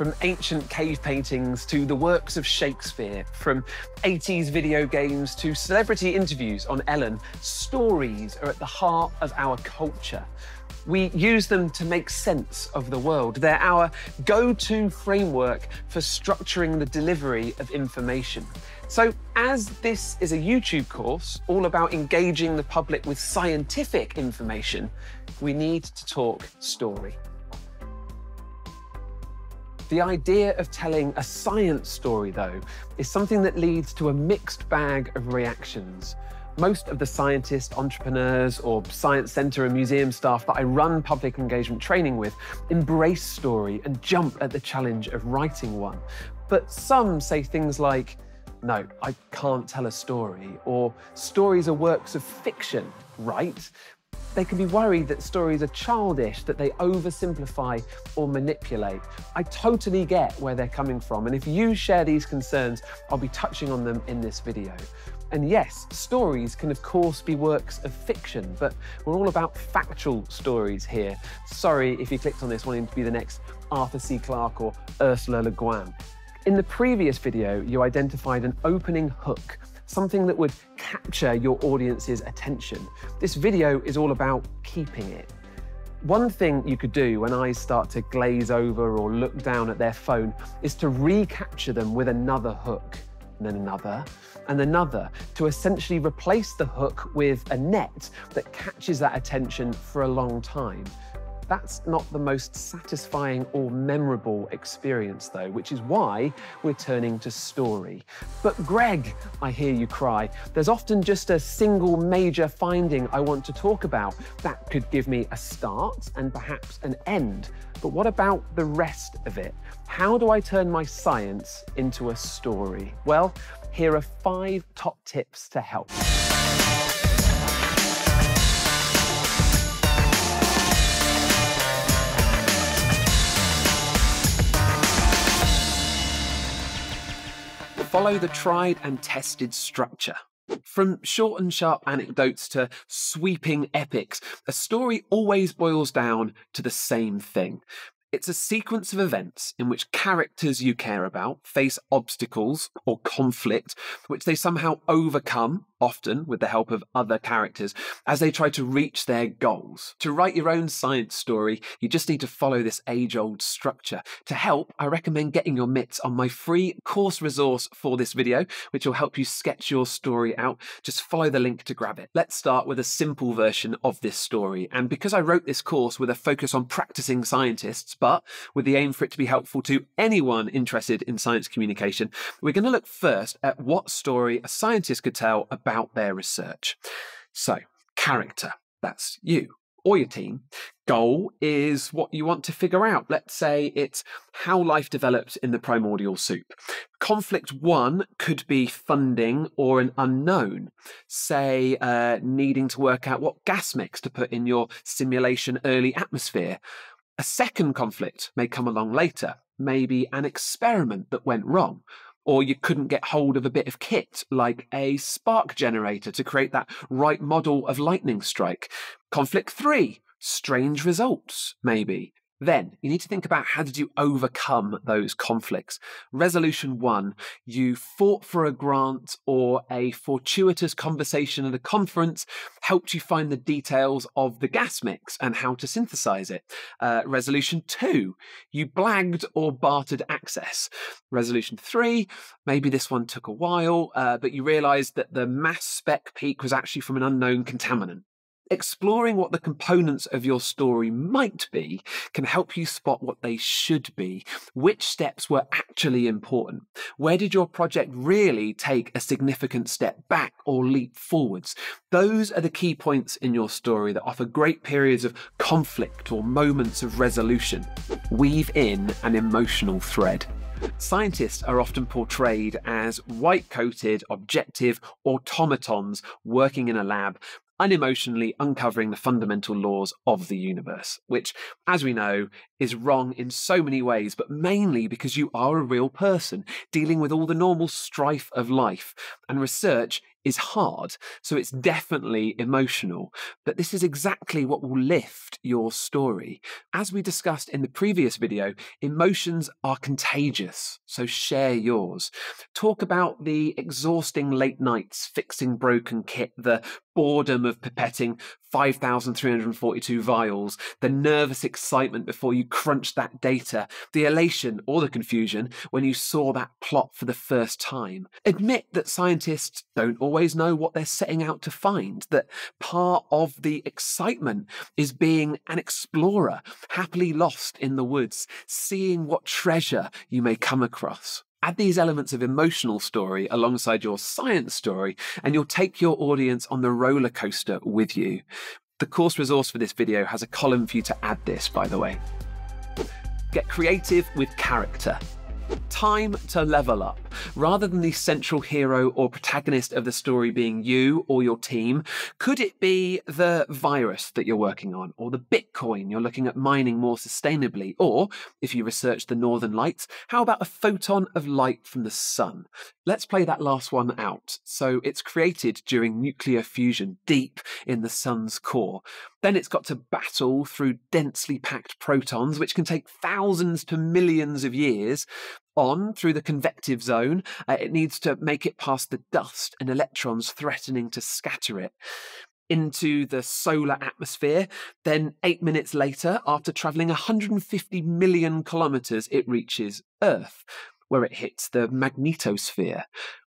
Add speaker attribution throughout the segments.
Speaker 1: From ancient cave paintings to the works of Shakespeare, from 80s video games to celebrity interviews on Ellen, stories are at the heart of our culture. We use them to make sense of the world. They're our go to framework for structuring the delivery of information. So, as this is a YouTube course all about engaging the public with scientific information, we need to talk story. The idea of telling a science story, though, is something that leads to a mixed bag of reactions. Most of the scientists, entrepreneurs, or science centre and museum staff that I run public engagement training with embrace story and jump at the challenge of writing one. But some say things like, no, I can't tell a story, or stories are works of fiction, right? They can be worried that stories are childish, that they oversimplify or manipulate. I totally get where they're coming from, and if you share these concerns, I'll be touching on them in this video. And yes, stories can of course be works of fiction, but we're all about factual stories here. Sorry if you clicked on this wanting to be the next Arthur C. Clarke or Ursula Le Guin. In the previous video, you identified an opening hook, something that would capture your audience's attention. This video is all about keeping it. One thing you could do when eyes start to glaze over or look down at their phone is to recapture them with another hook, and then another, and another, to essentially replace the hook with a net that catches that attention for a long time. That's not the most satisfying or memorable experience, though, which is why we're turning to story. But, Greg, I hear you cry, there's often just a single major finding I want to talk about. That could give me a start and perhaps an end. But what about the rest of it? How do I turn my science into a story? Well, here are five top tips to help. Follow the tried and tested structure. From short and sharp anecdotes to sweeping epics, a story always boils down to the same thing. It's a sequence of events in which characters you care about face obstacles or conflict, which they somehow overcome often with the help of other characters, as they try to reach their goals. To write your own science story, you just need to follow this age old structure. To help, I recommend getting your mitts on my free course resource for this video, which will help you sketch your story out. Just follow the link to grab it. Let's start with a simple version of this story. And because I wrote this course with a focus on practicing scientists, but with the aim for it to be helpful to anyone interested in science communication, we're going to look first at what story a scientist could tell about about their research. So, character, that's you or your team. Goal is what you want to figure out. Let's say it's how life developed in the primordial soup. Conflict one could be funding or an unknown. Say, uh, needing to work out what gas mix to put in your simulation early atmosphere. A second conflict may come along later, maybe an experiment that went wrong or you couldn't get hold of a bit of kit like a spark generator to create that right model of lightning strike. Conflict three, strange results, maybe. Then you need to think about how did you overcome those conflicts. Resolution one, you fought for a grant or a fortuitous conversation at a conference helped you find the details of the gas mix and how to synthesize it. Uh, resolution two, you blagged or bartered access. Resolution three, maybe this one took a while, uh, but you realized that the mass spec peak was actually from an unknown contaminant. Exploring what the components of your story might be can help you spot what they should be. Which steps were actually important? Where did your project really take a significant step back or leap forwards? Those are the key points in your story that offer great periods of conflict or moments of resolution. Weave in an emotional thread. Scientists are often portrayed as white coated, objective automatons working in a lab, unemotionally uncovering the fundamental laws of the universe, which, as we know, is wrong in so many ways, but mainly because you are a real person dealing with all the normal strife of life. And research is hard, so it's definitely emotional. But this is exactly what will lift your story. As we discussed in the previous video, emotions are contagious, so share yours. Talk about the exhausting late nights fixing broken kit, the boredom of pipetting 5,342 vials, the nervous excitement before you crunched that data, the elation or the confusion when you saw that plot for the first time. Admit that scientists don't always know what they're setting out to find, that part of the excitement is being an explorer, happily lost in the woods, seeing what treasure you may come across. Add these elements of emotional story alongside your science story, and you'll take your audience on the roller coaster with you. The course resource for this video has a column for you to add this, by the way. Get creative with character. Time to level up. Rather than the central hero or protagonist of the story being you or your team, could it be the virus that you're working on, or the Bitcoin you're looking at mining more sustainably? Or, if you research the northern lights, how about a photon of light from the sun? Let's play that last one out. So it's created during nuclear fusion deep in the sun's core. Then it's got to battle through densely packed protons, which can take thousands to millions of years. On through the convective zone, uh, it needs to make it past the dust and electrons threatening to scatter it into the solar atmosphere. Then, eight minutes later, after travelling 150 million kilometres, it reaches Earth, where it hits the magnetosphere,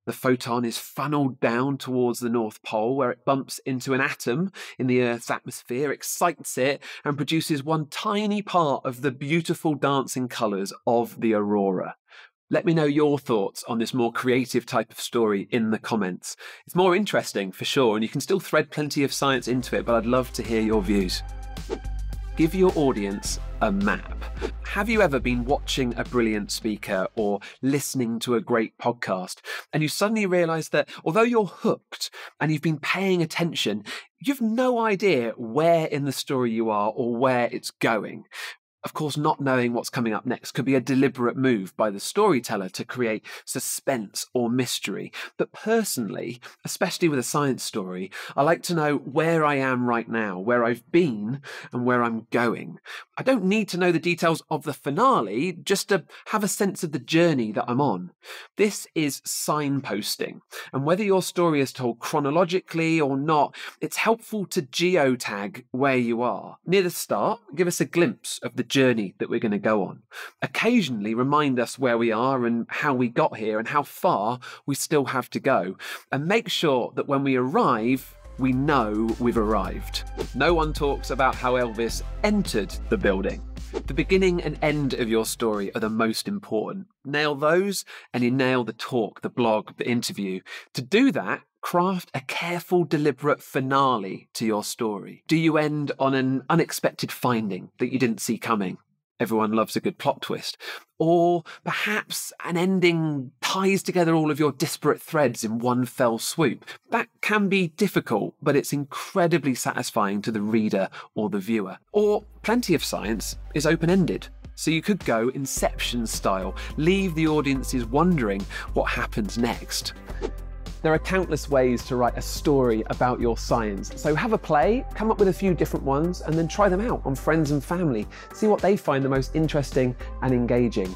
Speaker 1: the photon is funneled down towards the North Pole, where it bumps into an atom in the Earth's atmosphere, excites it, and produces one tiny part of the beautiful dancing colours of the aurora. Let me know your thoughts on this more creative type of story in the comments. It's more interesting for sure, and you can still thread plenty of science into it, but I'd love to hear your views. Give your audience a map. Have you ever been watching a brilliant speaker or listening to a great podcast and you suddenly realize that although you're hooked and you've been paying attention, you've no idea where in the story you are or where it's going? Of course, not knowing what's coming up next could be a deliberate move by the storyteller to create suspense or mystery. But personally, especially with a science story, I like to know where I am right now, where I've been, and where I'm going. I don't need to know the details of the finale, just to have a sense of the journey that I'm on. This is signposting, and whether your story is told chronologically or not, it's helpful to geotag where you are. Near the start, give us a glimpse of the journey that we're going to go on. Occasionally remind us where we are and how we got here and how far we still have to go. And make sure that when we arrive, we know we've arrived. No one talks about how Elvis entered the building. The beginning and end of your story are the most important. Nail those, and you nail the talk, the blog, the interview. To do that, craft a careful, deliberate finale to your story. Do you end on an unexpected finding that you didn't see coming? Everyone loves a good plot twist. Or perhaps an ending ties together all of your disparate threads in one fell swoop. That can be difficult, but it's incredibly satisfying to the reader or the viewer. Or plenty of science is open ended. So you could go Inception style, leave the audiences wondering what happens next. There are countless ways to write a story about your science. So have a play, come up with a few different ones, and then try them out on friends and family. See what they find the most interesting and engaging.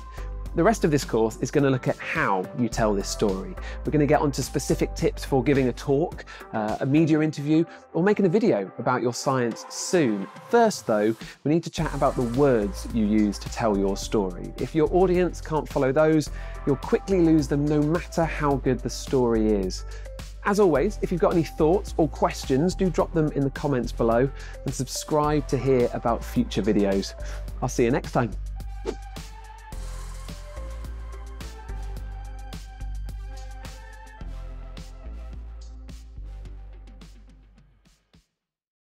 Speaker 1: The rest of this course is going to look at how you tell this story. We're going to get onto specific tips for giving a talk, uh, a media interview, or making a video about your science soon. First, though, we need to chat about the words you use to tell your story. If your audience can't follow those, you'll quickly lose them no matter how good the story is. As always, if you've got any thoughts or questions, do drop them in the comments below and subscribe to hear about future videos. I'll see you next time.